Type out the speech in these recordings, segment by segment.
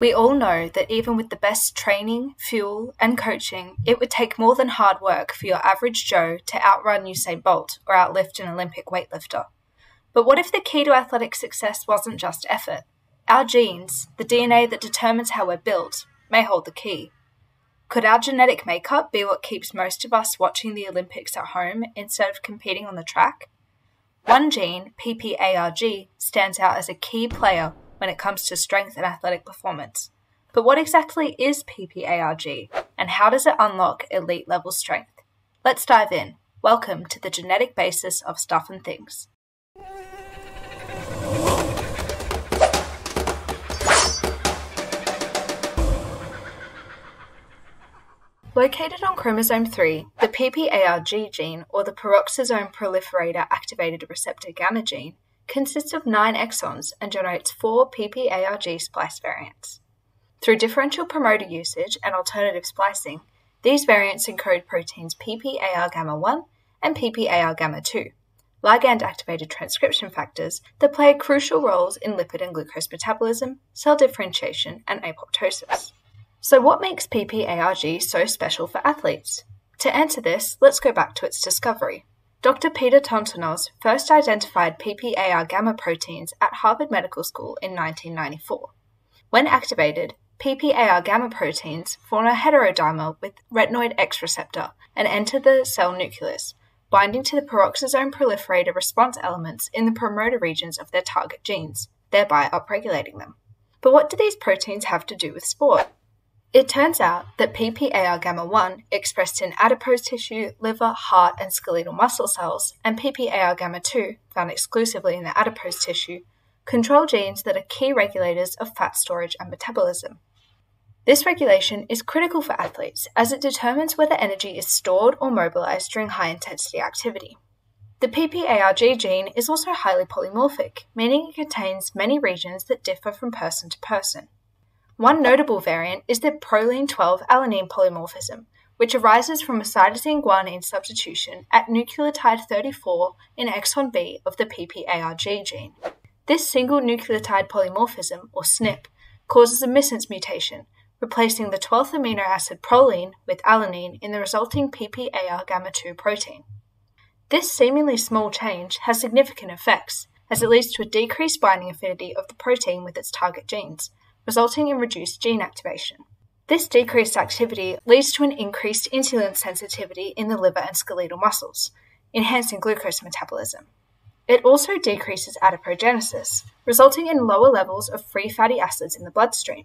We all know that even with the best training, fuel, and coaching, it would take more than hard work for your average Joe to outrun Usain Bolt or outlift an Olympic weightlifter. But what if the key to athletic success wasn't just effort? Our genes, the DNA that determines how we're built, may hold the key. Could our genetic makeup be what keeps most of us watching the Olympics at home instead of competing on the track? One gene, PPARG, stands out as a key player when it comes to strength and athletic performance. But what exactly is PPARG and how does it unlock elite level strength? Let's dive in. Welcome to the genetic basis of stuff and things. Located on chromosome 3, the PPARG gene, or the peroxisome proliferator activated receptor gamma gene, consists of nine exons and generates four PPARG splice variants. Through differential promoter usage and alternative splicing, these variants encode proteins PPAR gamma 1 and PPAR gamma 2, ligand activated transcription factors that play crucial roles in lipid and glucose metabolism, cell differentiation, and apoptosis. So, what makes PPARG so special for athletes? To answer this, let's go back to its discovery. Dr. Peter Tontonoz first identified PPAR gamma proteins at Harvard Medical School in 1994. When activated, PPAR gamma proteins form a heterodimer with retinoid X receptor and enter the cell nucleus, binding to the peroxisome proliferator response elements in the promoter regions of their target genes, thereby upregulating them. But what do these proteins have to do with sport? It turns out that PPAR gamma 1, expressed in adipose tissue, liver, heart, and skeletal muscle cells, and PPAR gamma 2, found exclusively in the adipose tissue, control genes that are key regulators of fat storage and metabolism. This regulation is critical for athletes as it determines whether energy is stored or mobilized during high intensity activity. The PPARG gene is also highly polymorphic, meaning it contains many regions that differ from person to person. One notable variant is the proline 12 alanine polymorphism, which arises from a cytosine guanine substitution at nucleotide 34 in exon B of the PPARG gene. This single nucleotide polymorphism, or SNP, causes a missense mutation, replacing the 12th amino acid proline with alanine in the resulting PPAR gamma 2 protein. This seemingly small change has significant effects, as it leads to a decreased binding affinity of the protein with its target genes, resulting in reduced gene activation. This decreased activity leads to an increased insulin sensitivity in the liver and skeletal muscles, enhancing glucose metabolism. It also decreases adipogenesis, resulting in lower levels of free fatty acids in the bloodstream.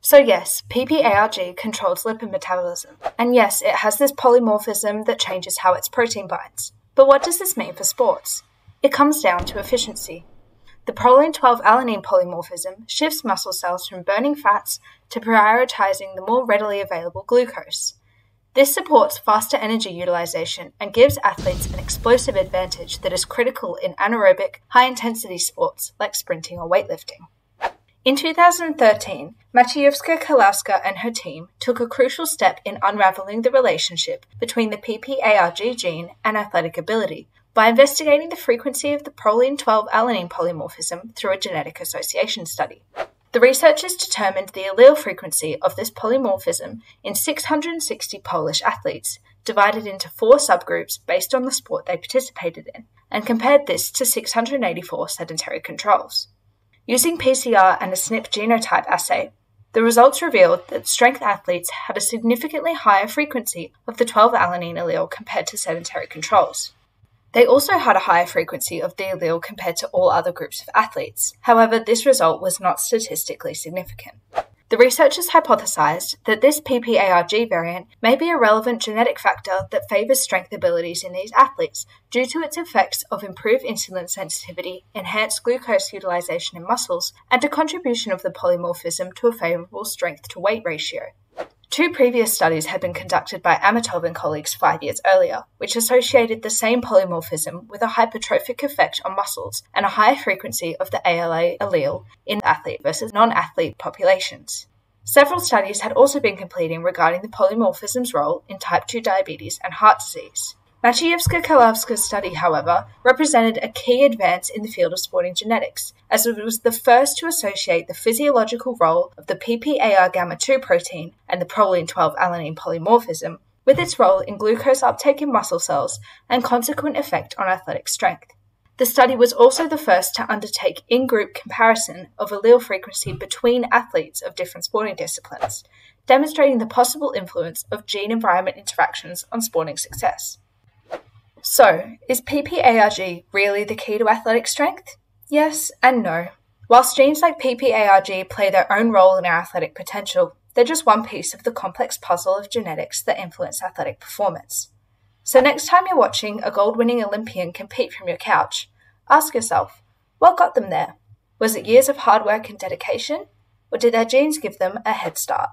So, yes, PPARG controls lipid metabolism, and yes, it has this polymorphism that changes how its protein binds. But what does this mean for sports? It comes down to efficiency. The proline 12 alanine polymorphism shifts muscle cells from burning fats to prioritizing the more readily available glucose. This supports faster energy utilization and gives athletes an explosive advantage that is critical in anaerobic, high intensity sports like sprinting or weightlifting. In 2013, Maciejewska Karlowska and her team took a crucial step in unraveling the relationship between the PPARG gene and athletic ability by investigating the frequency of the proline 12 alanine polymorphism through a genetic association study. The researchers determined the allele frequency of this polymorphism in 660 Polish athletes, divided into four subgroups based on the sport they participated in, and compared this to 684 sedentary controls. Using PCR and a SNP genotype assay, the results revealed that strength athletes had a significantly higher frequency of the 12 alanine allele compared to sedentary controls. They also had a higher frequency of the allele compared to all other groups of athletes. However, this result was not statistically significant. The researchers hypothesized that this PPARG variant may be a relevant genetic factor that favors strength abilities in these athletes due to its effects of improved insulin sensitivity, enhanced glucose utilization in muscles, and a contribution of the polymorphism to a favorable strength to weight ratio. Two previous studies had been conducted by Ahmetov and colleagues five years earlier, which associated the same polymorphism with a hypertrophic effect on muscles and a higher frequency of the ALA allele in athlete versus non athlete populations. Several studies had also been completed regarding the polymorphism's role in type 2 diabetes and heart disease. Maciejewska-Karlowska's study, however, represented a key advance in the field of sporting genetics, as it was the first to associate the physiological role of the PPAR gamma 2 protein and the proline 12 alanine polymorphism with its role in glucose uptake in muscle cells and consequent effect on athletic strength. The study was also the first to undertake in group comparison of allele frequency between athletes of different sporting disciplines, demonstrating the possible influence of gene environment interactions on sporting success. So, is PPARG really the key to athletic strength? Yes and no. Whilst genes like PPARG play their own role in our athletic potential, they're just one piece of the complex puzzle of genetics that influence athletic performance. So, next time you're watching a gold winning Olympian compete from your couch, ask yourself what got them there? Was it years of hard work and dedication? Or did their genes give them a head start?